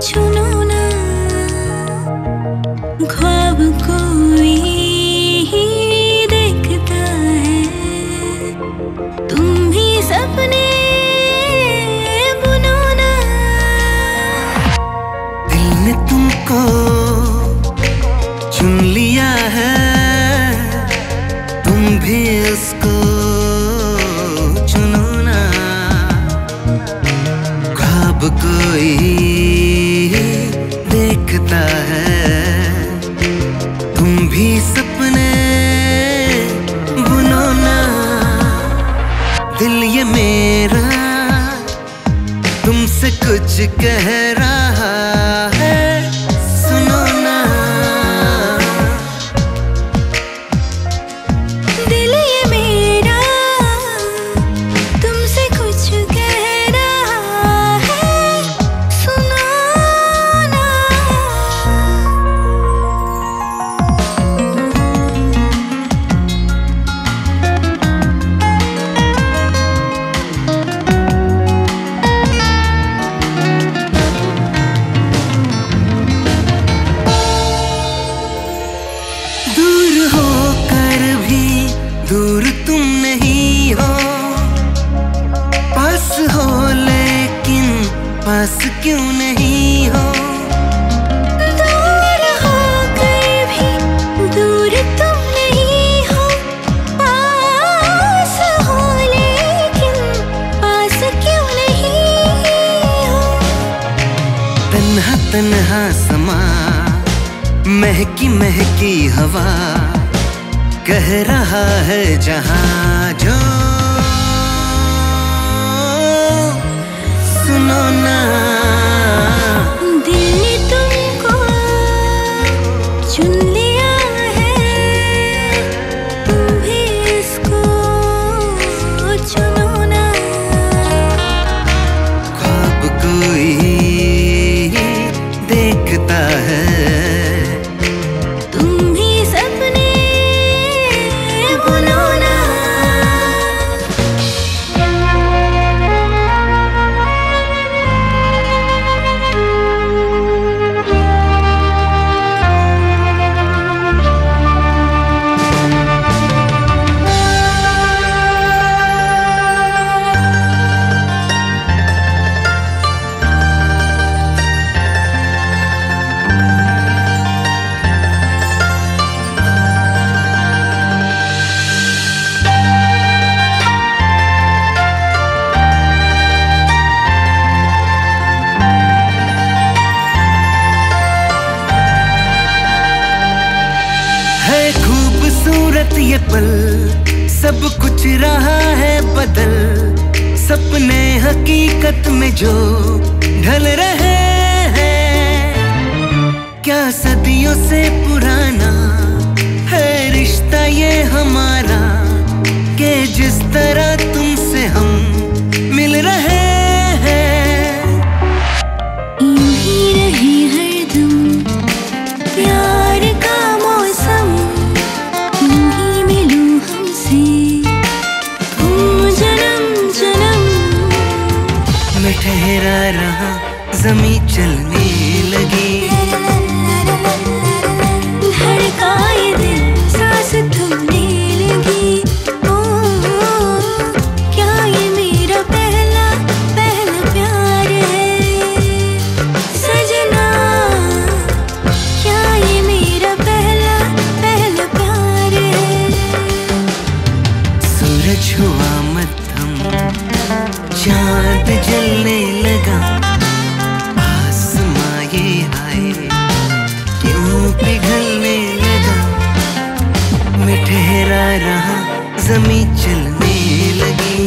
चुनो ना देखता है। तुम भी सपने दिल ने तुमको चुन लिया है, तुम भी उसको तुमसे कुछ कह रहा है। पास क्यों नहीं हो? दूर होकर भी दूर तुम नहीं हो। पास हो लेकिन पास क्यों नहीं हो? तन्हा तन्हा समा महकी महकी हवा कह रहा है जहाँ जो सुनो ना खूबसूरत ये पल, सब कुछ रहा है बदल। सपने हकीकत में जो ढल रहे हैं। क्या सदियों से पुराना है रिश्ता ये हमारा, के जिस तरह ठहरा रहा जमी चलने लगी। धड़काए दिल सांस थमने लगी। ओ क्या ये मेरा पहला पहला प्यार है? सजना क्या ये मेरा पहला पहला प्यार है? सूरज हुआ मध्यम चाँद जलने लगा। आसमां ये आए क्यों पिघलने लगा। मैं ठहरा रहा जमी चलने लगी।